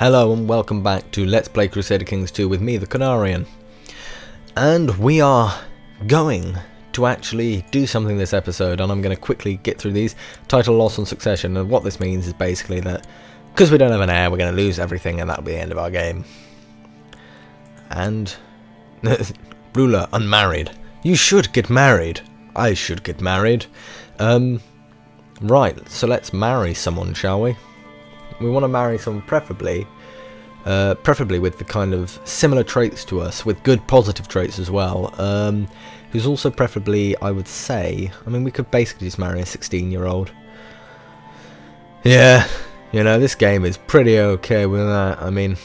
Hello and welcome back to Let's Play Crusader Kings 2 with me, the Kunarian. And we are going to actually do something this episode, and I'm going to quickly get through these. Title Loss and Succession, and what this means is basically that because we don't have an heir, we're going to lose everything, and that'll be the end of our game. And... ruler, unmarried. You should get married. I should get married. Um, right, so let's marry someone, shall we? We want to marry someone preferably, uh, preferably with the kind of similar traits to us, with good positive traits as well. Um, who's also preferably, I would say, I mean, we could basically just marry a 16-year-old. Yeah, you know, this game is pretty okay with that. I mean,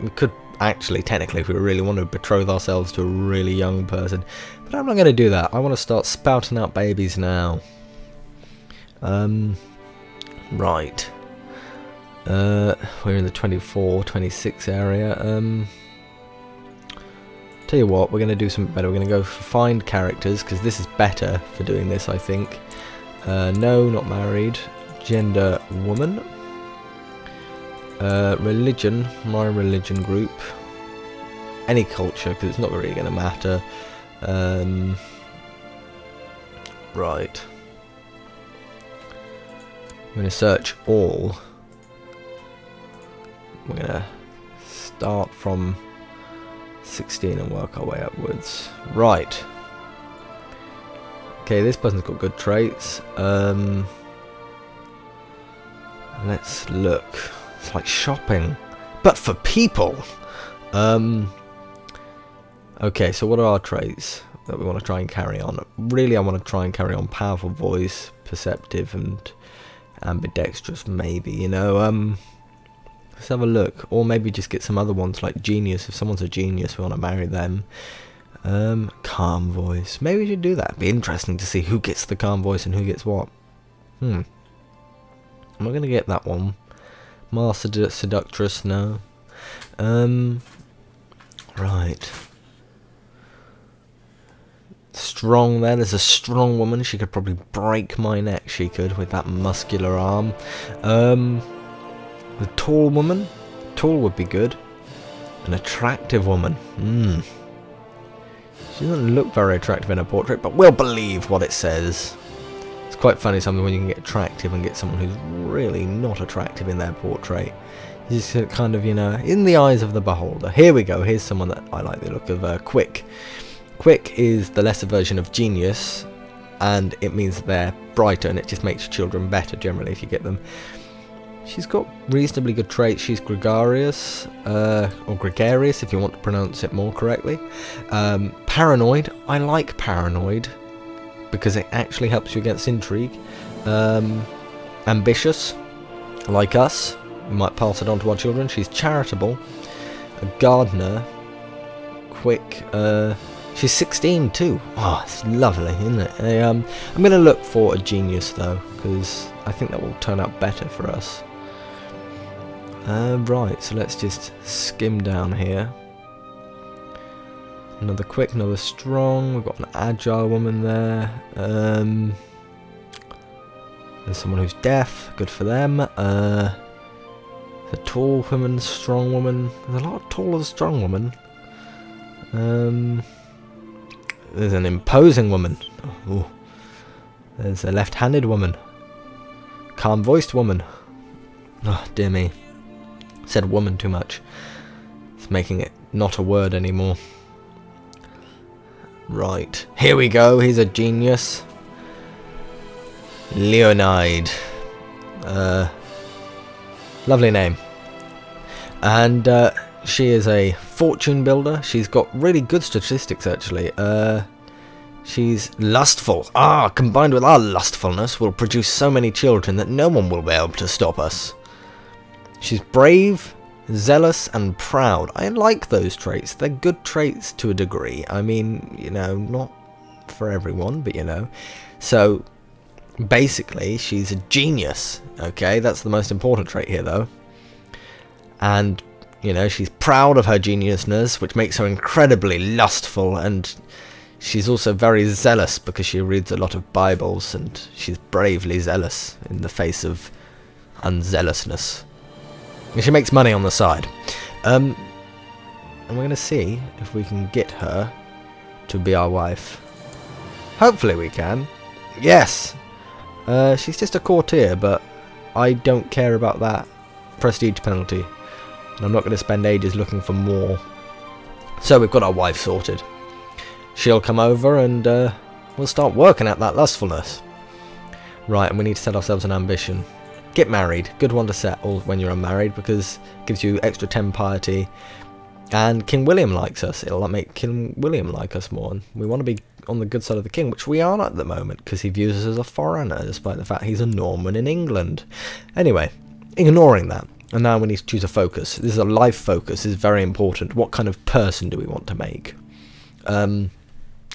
we could actually, technically, if we really want to betroth ourselves to a really young person. But I'm not going to do that. I want to start spouting out babies now. Um, Right. Uh, we're in the 24, 26 area. Um, tell you what, we're going to do something better. We're going to go for find characters, because this is better for doing this, I think. Uh, no, not married. Gender, woman. Uh, religion, my religion group. Any culture, because it's not really going to matter. Um, right. I'm going to search all. We're going to start from 16 and work our way upwards. Right. Okay, this person's got good traits. Um, let's look. It's like shopping, but for people. Um, okay, so what are our traits that we want to try and carry on? Really, I want to try and carry on powerful voice, perceptive, and ambidextrous maybe you know um let's have a look. Or maybe just get some other ones like genius. If someone's a genius we want to marry them. Um calm voice. Maybe we should do that. Be interesting to see who gets the calm voice and who gets what. Hmm. I'm not gonna get that one? Master seductress no. Um right strong there. There's a strong woman. She could probably break my neck, she could, with that muscular arm. Um, a tall woman. Tall would be good. An attractive woman. Hmm. She doesn't look very attractive in a portrait, but we'll believe what it says. It's quite funny something when you can get attractive and get someone who's really not attractive in their portrait. Just kind of, you know, in the eyes of the beholder. Here we go. Here's someone that I like the look of. Uh, quick. Quick is the lesser version of genius, and it means they're brighter, and it just makes children better generally if you get them. She's got reasonably good traits. She's gregarious, uh, or gregarious if you want to pronounce it more correctly. Um, paranoid. I like paranoid because it actually helps you against intrigue. Um, ambitious, like us. We might pass it on to our children. She's charitable. A gardener. Quick. Uh, She's 16 too. Oh, it's lovely, isn't it? I, um, I'm going to look for a genius though, because I think that will turn out better for us. Uh, right, so let's just skim down here. Another quick, another strong. We've got an agile woman there. Um, there's someone who's deaf. Good for them. Uh, a tall woman, strong woman. There's a lot of tall and strong women. Um, there's an imposing woman. Ooh. There's a left-handed woman. Calm-voiced woman. Oh, dear me. Said woman too much. It's making it not a word anymore. Right. Here we go. He's a genius. Leonide. Uh, lovely name. And uh, she is a fortune builder. She's got really good statistics actually. Uh, she's lustful. Ah, combined with our lustfulness will produce so many children that no one will be able to stop us. She's brave, zealous and proud. I like those traits. They're good traits to a degree. I mean, you know, not for everyone, but you know. So, basically, she's a genius. Okay, that's the most important trait here though. And you know, she's proud of her geniusness, which makes her incredibly lustful, and she's also very zealous because she reads a lot of Bibles, and she's bravely zealous in the face of unzealousness. And she makes money on the side. Um, and we're going to see if we can get her to be our wife. Hopefully we can. Yes! Uh, she's just a courtier, but I don't care about that prestige penalty. And I'm not going to spend ages looking for more. So we've got our wife sorted. She'll come over and uh, we'll start working at that lustfulness. Right, and we need to set ourselves an ambition. Get married. Good one to set when you're unmarried because it gives you extra 10 piety. And King William likes us. It'll make King William like us more. And we want to be on the good side of the king, which we are at the moment because he views us as a foreigner despite the fact he's a Norman in England. Anyway, ignoring that. And now we need to choose a focus. This is a life focus. This is very important. What kind of person do we want to make? Um,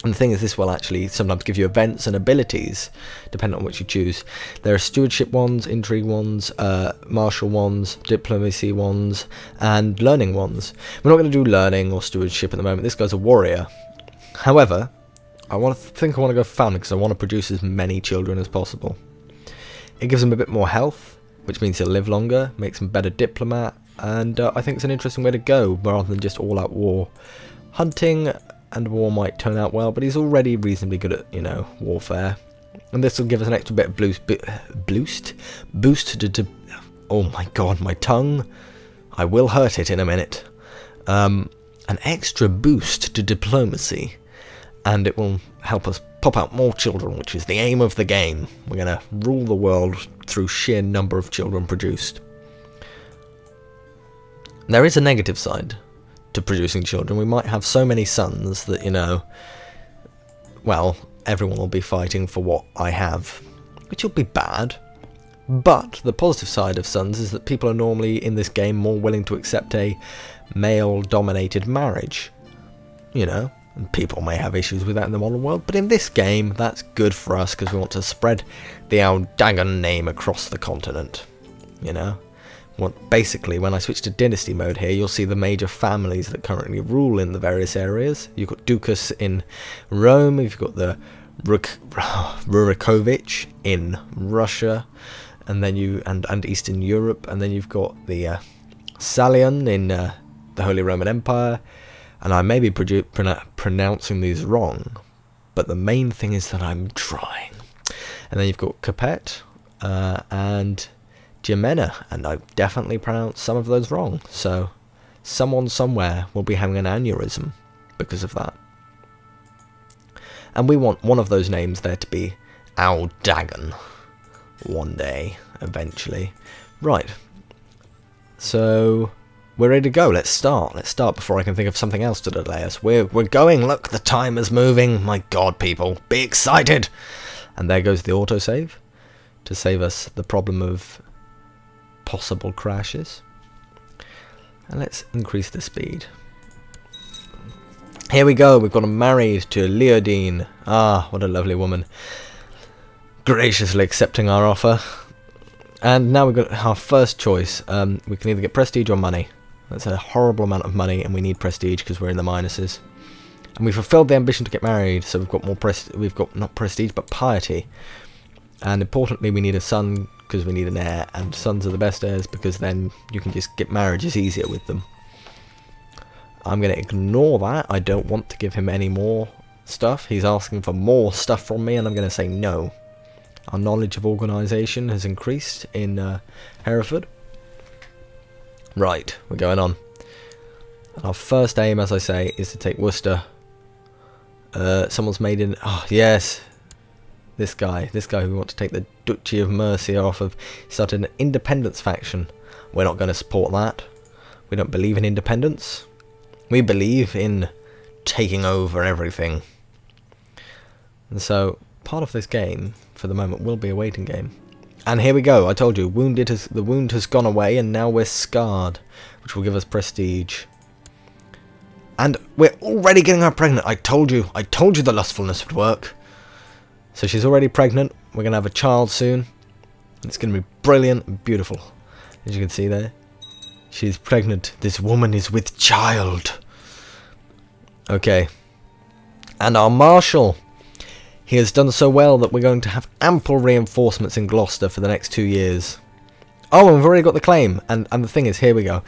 and the thing is, this will actually sometimes give you events and abilities, depending on which you choose. There are stewardship ones, intrigue ones, uh, martial ones, diplomacy ones, and learning ones. We're not going to do learning or stewardship at the moment. This guy's a warrior. However, I want to think I want to go founding because I want to produce as many children as possible. It gives him a bit more health, which means he'll live longer, makes him a better diplomat, and uh, I think it's an interesting way to go rather than just all-out war. Hunting and war might turn out well, but he's already reasonably good at, you know, warfare. And this will give us an extra bit of boost, boost, boost to, to, oh my god, my tongue. I will hurt it in a minute. Um, an extra boost to diplomacy, and it will help us pop out more children, which is the aim of the game. We're going to rule the world through sheer number of children produced. There is a negative side to producing children. We might have so many sons that, you know, well, everyone will be fighting for what I have, which will be bad. But the positive side of sons is that people are normally in this game more willing to accept a male-dominated marriage. You know, and people may have issues with that in the modern world, but in this game, that's good for us because we want to spread the Aodagan name across the continent. You know? Basically, when I switch to dynasty mode here, you'll see the major families that currently rule in the various areas. You've got Ducas in Rome, you've got the Rurikovich in Russia, and then you and and Eastern Europe, and then you've got the uh, Salian in uh, the Holy Roman Empire, and I may be pronouncing these wrong, but the main thing is that I'm trying. And then you've got Capet uh, and Jimena, and I've definitely pronounced some of those wrong. So someone somewhere will be having an aneurysm because of that. And we want one of those names there to be Aodagan one day, eventually. Right. So we're ready to go. Let's start. Let's start before I can think of something else to delay us. We're we're going. Look, the time is moving. My God, people, be excited! And there goes the autosave to save us the problem of possible crashes. And let's increase the speed. Here we go, we've got him married to Leodine. Ah, what a lovely woman. Graciously accepting our offer. And now we've got our first choice. Um, we can either get prestige or money. That's a horrible amount of money, and we need prestige because we're in the minuses. And we fulfilled the ambition to get married, so we've got more pres. We've got not prestige, but piety. And importantly, we need a son because we need an heir, and sons are the best heirs because then you can just get marriages easier with them. I'm going to ignore that. I don't want to give him any more stuff. He's asking for more stuff from me, and I'm going to say no. Our knowledge of organisation has increased in uh, Hereford. Right, we're going on. Our first aim, as I say, is to take Worcester. Uh, someone's made in... Oh, yes, this guy, this guy who wants to take the Duchy of Mercia off of, started an independence faction. We're not going to support that. We don't believe in independence. We believe in taking over everything. And so, part of this game, for the moment, will be a waiting game. And here we go, I told you, wounded has, the wound has gone away and now we're scarred, which will give us prestige. And we're already getting her pregnant, I told you, I told you the lustfulness would work. So she's already pregnant. We're going to have a child soon. It's going to be brilliant and beautiful. As you can see there. She's pregnant. This woman is with child. Okay. And our Marshal. He has done so well that we're going to have ample reinforcements in Gloucester for the next two years. Oh, and we've already got the claim. And, and the thing is, here we go.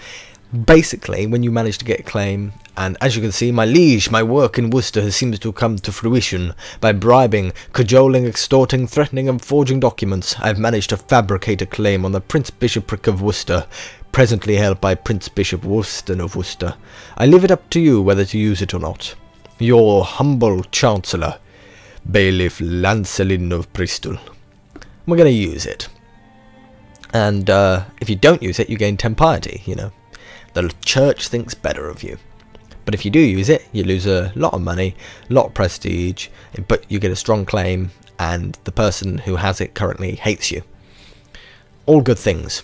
Basically, when you manage to get a claim, and as you can see, my liege, my work in Worcester has seems to come to fruition. By bribing, cajoling, extorting, threatening, and forging documents, I have managed to fabricate a claim on the Prince Bishopric of Worcester, presently held by Prince Bishop Wulfstan of Worcester. I leave it up to you whether to use it or not. Your humble Chancellor, Bailiff Lancelin of Bristol. We're going to use it. And uh, if you don't use it, you gain 10 piety, you know. The church thinks better of you. But if you do use it, you lose a lot of money, a lot of prestige, but you get a strong claim, and the person who has it currently hates you. All good things.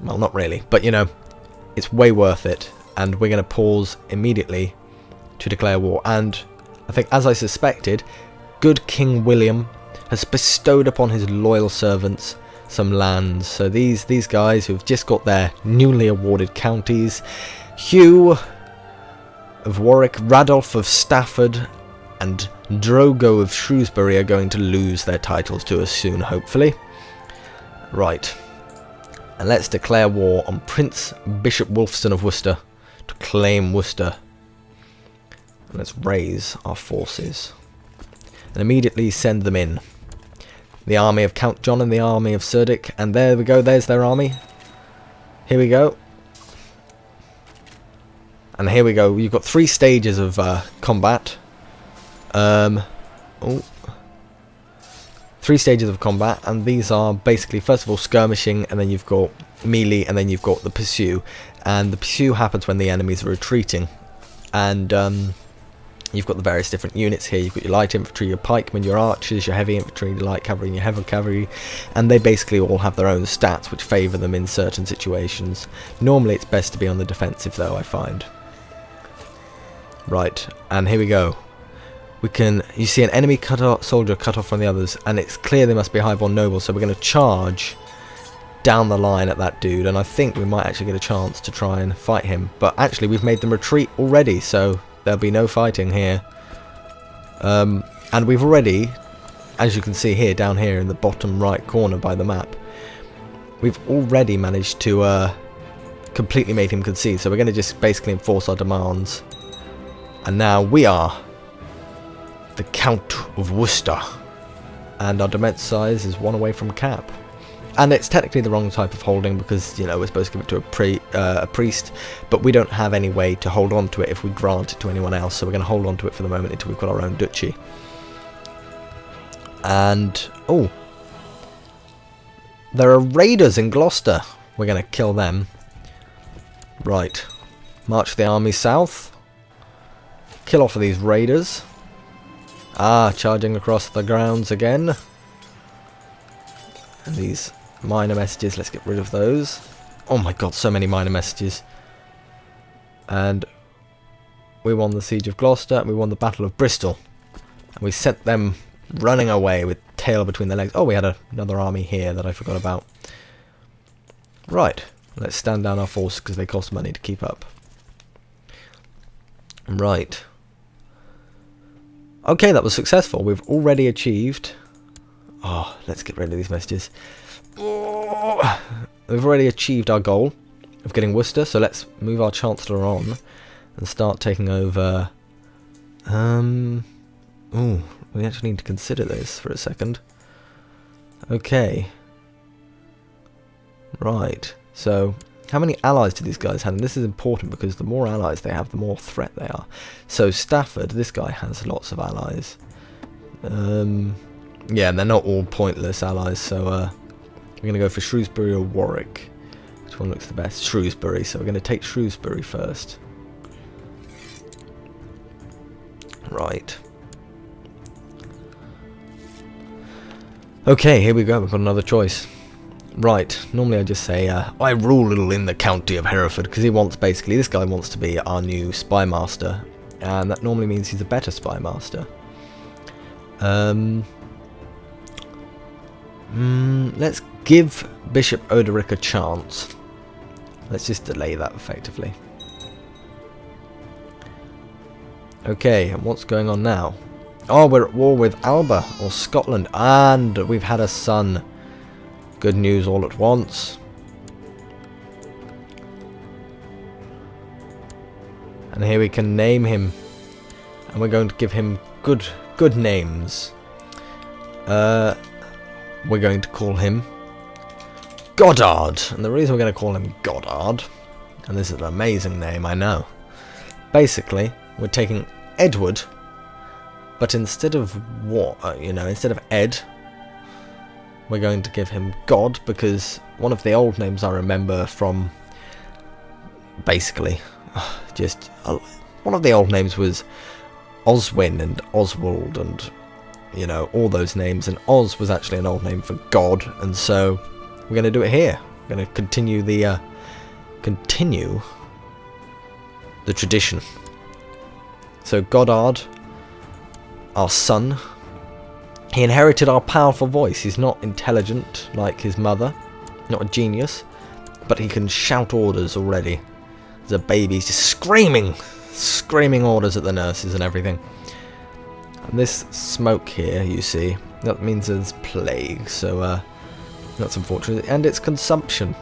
Well, not really, but you know, it's way worth it, and we're going to pause immediately to declare war. And I think, as I suspected, good King William has bestowed upon his loyal servants some lands. So these these guys who've just got their newly awarded counties, Hugh of Warwick, Radolf of Stafford, and Drogo of Shrewsbury are going to lose their titles to us soon, hopefully. Right. And let's declare war on Prince Bishop Wulfstan of Worcester to claim Worcester. And let's raise our forces. And immediately send them in. The army of Count John and the army of Cerdic. And there we go, there's their army. Here we go. And here we go. You've got three stages of uh, combat. Um, oh, three stages of combat, and these are basically first of all skirmishing, and then you've got melee, and then you've got the pursue. And the pursue happens when the enemies are retreating, and um, you've got the various different units here. You've got your light infantry, your pikemen, your archers, your heavy infantry, your light cavalry, and your heavy cavalry, and they basically all have their own stats which favour them in certain situations. Normally, it's best to be on the defensive, though. I find. Right, and here we go. We can, you see an enemy cut off, soldier cut off from the others, and it's clear they must be highborn nobles, so we're going to charge down the line at that dude, and I think we might actually get a chance to try and fight him. But actually, we've made them retreat already, so there'll be no fighting here. Um, and we've already, as you can see here, down here in the bottom right corner by the map, we've already managed to uh, completely make him concede, so we're going to just basically enforce our demands and now we are the Count of Worcester. And our defense size is one away from cap. And it's technically the wrong type of holding because, you know, we're supposed to give it to a, pre uh, a priest, but we don't have any way to hold on to it if we grant it to anyone else, so we're going to hold on to it for the moment until we've got our own duchy. And, oh, there are raiders in Gloucester. We're going to kill them. Right, march the army south. Kill off of these raiders. Ah, charging across the grounds again. And these minor messages, let's get rid of those. Oh my god, so many minor messages. And we won the Siege of Gloucester and we won the Battle of Bristol. And we sent them running away with tail between their legs. Oh, we had a, another army here that I forgot about. Right, let's stand down our force because they cost money to keep up. Right. Okay, that was successful. We've already achieved... Oh, let's get rid of these messages. Oh, we've already achieved our goal of getting Worcester, so let's move our Chancellor on and start taking over... Um... Oh, we actually need to consider this for a second. Okay. Right, so how many allies do these guys have? And this is important because the more allies they have, the more threat they are. So Stafford, this guy has lots of allies. Um, yeah, and they're not all pointless allies, so uh, we're going to go for Shrewsbury or Warwick. Which one looks the best? Shrewsbury, so we're going to take Shrewsbury first. Right. Okay, here we go, we've got another choice. Right, normally I just say, uh, I rule little in the county of Hereford, because he wants, basically, this guy wants to be our new spy master, and that normally means he's a better spy master. Um, Mm, let's give Bishop Odoric a chance. Let's just delay that effectively. Okay, and what's going on now? Oh, we're at war with Alba, or Scotland, and we've had a son. Good news all at once. And here we can name him. And we're going to give him good, good names. Uh, we're going to call him Goddard. And the reason we're going to call him Goddard, and this is an amazing name, I know. Basically, we're taking Edward, but instead of what, uh, you know, instead of Ed, we're going to give him God because one of the old names I remember from basically just uh, one of the old names was Oswin and Oswald and you know all those names and Oz was actually an old name for God and so we're going to do it here. We're going to continue the uh, continue the tradition. So Goddard our son he inherited our powerful voice. He's not intelligent like his mother not a genius but he can shout orders already. As a baby he's just screaming screaming orders at the nurses and everything. This smoke here, you see, that means there's plague, so uh, that's unfortunate. And it's consumption,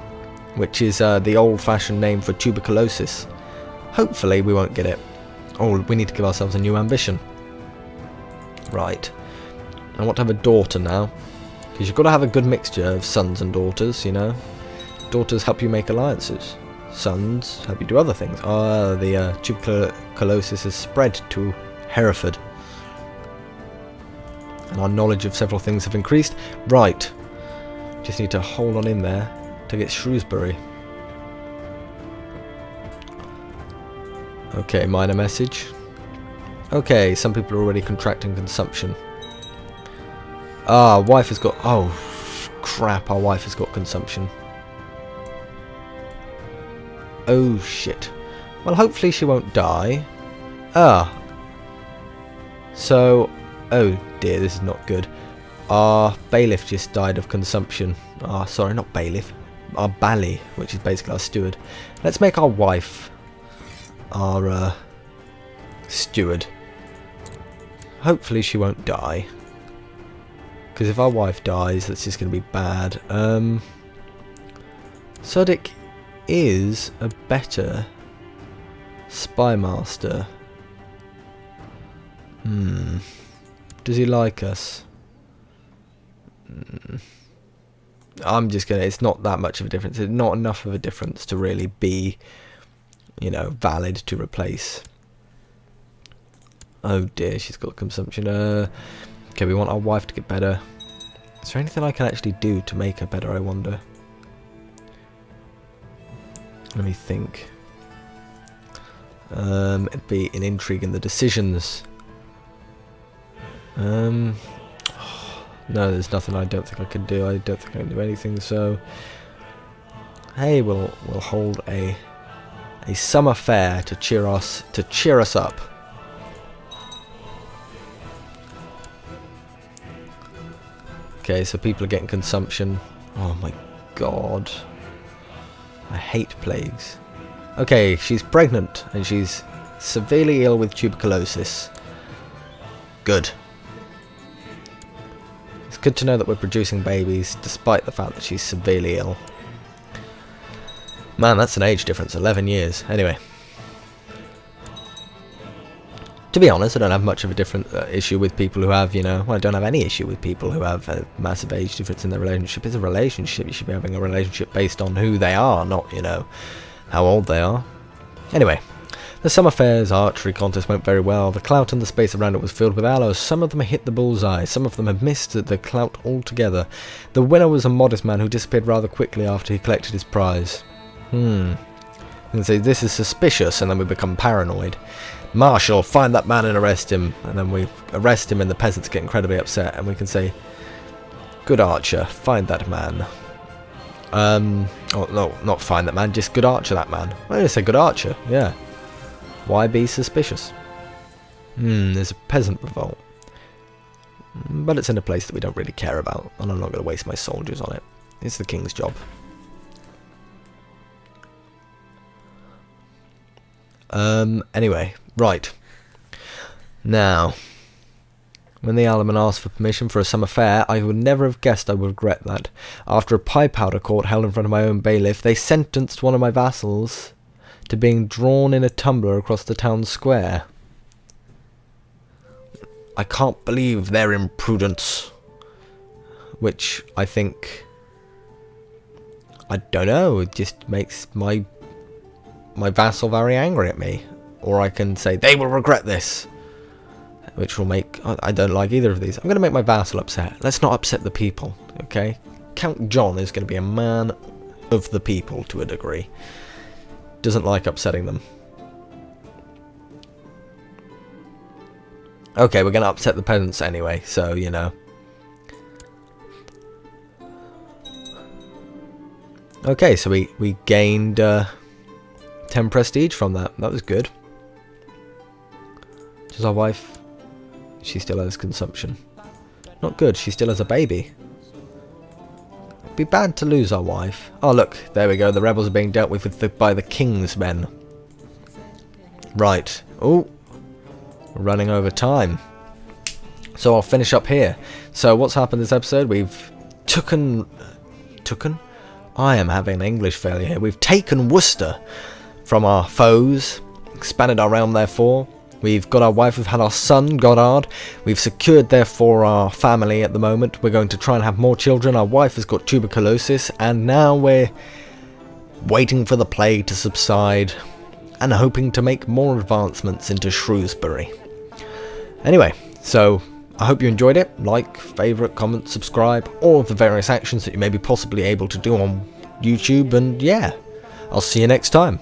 which is uh, the old-fashioned name for tuberculosis. Hopefully we won't get it. Oh, we need to give ourselves a new ambition. Right. I want to have a daughter now. Because you've got to have a good mixture of sons and daughters, you know. Daughters help you make alliances sons help you do other things. Ah, the uh, tuberculosis has spread to Hereford. And our knowledge of several things have increased. Right. Just need to hold on in there to get Shrewsbury. Okay, minor message. Okay, some people are already contracting consumption. Ah, wife has got... Oh, crap, our wife has got consumption. Oh shit. Well, hopefully she won't die. Ah. So, oh dear, this is not good. Our bailiff just died of consumption. Ah, sorry, not bailiff. Our bally, which is basically our steward. Let's make our wife our uh, steward. Hopefully she won't die. Because if our wife dies, that's just going to be bad. Um, Cerdic is a better spy master. Hmm. Does he like us? Hmm. I'm just gonna. It's not that much of a difference. It's not enough of a difference to really be, you know, valid to replace. Oh dear, she's got consumption. Uh, okay, we want our wife to get better. Is there anything I can actually do to make her better? I wonder. Let me think. Um, it'd be an intrigue in the decisions. Um, no, there's nothing I don't think I can do. I don't think I can do anything. So, hey, we'll we'll hold a a summer fair to cheer us to cheer us up. Okay, so people are getting consumption. Oh my god. I hate plagues. Okay, she's pregnant and she's severely ill with tuberculosis. Good. Good to know that we're producing babies despite the fact that she's severely ill. Man, that's an age difference, 11 years. Anyway. to be honest, I don't have much of a different uh, issue with people who have, you know, well, I don't have any issue with people who have a massive age difference in their relationship. It's a relationship. You should be having a relationship based on who they are, not, you know, how old they are. Anyway, the summer fair's archery contest went very well. The clout and the space around it was filled with arrows. Some of them hit the bullseye, some of them had missed the clout altogether. The winner was a modest man who disappeared rather quickly after he collected his prize. Hmm. And say, this is suspicious, and then we become paranoid. Marshal, find that man and arrest him. And then we arrest him and the peasants get incredibly upset and we can say, Good archer, find that man. Um, oh, no, not find that man, just good archer that man. Going to say good archer, yeah. Why be suspicious? Hmm, there's a peasant revolt. But it's in a place that we don't really care about, and I'm not going to waste my soldiers on it. It's the king's job. Um, anyway, right. Now, when the alderman asked for permission for a summer fair, I would never have guessed I would regret that. After a piepowder court held in front of my own bailiff, they sentenced one of my vassals to being drawn in a tumbrel across the town square. I can't believe their imprudence. Which I think... I don't know, it just makes my my vassal very angry at me. Or I can say, they will regret this. Which will make... I don't like either of these. I'm going to make my vassal upset. Let's not upset the people, okay? Count John is going to be a man of the people to a degree. Doesn't like upsetting them. Okay, we're going to upset the peasants anyway, so, you know. Okay, so we, we gained uh, 10 prestige from that. That was good. Does our wife... She still has consumption. Not good, she still has a baby. Be bad to lose our wife. Oh look, there we go, the rebels are being dealt with, with the, by the king's men. Right. Oh, running over time. So I'll finish up here. So what's happened this episode? We've taken... Taken? I am having an English failure here. We've taken Worcester from our foes, expanded our realm therefore. We've got our wife, we've had our son, Godard. We've secured therefore our family at the moment. We're going to try and have more children. Our wife has got tuberculosis and now we're waiting for the plague to subside and hoping to make more advancements into Shrewsbury. Anyway, so I hope you enjoyed it. Like, favourite, comment, subscribe, all of the various actions that you may be possibly able to do on YouTube, and yeah, I'll see you next time.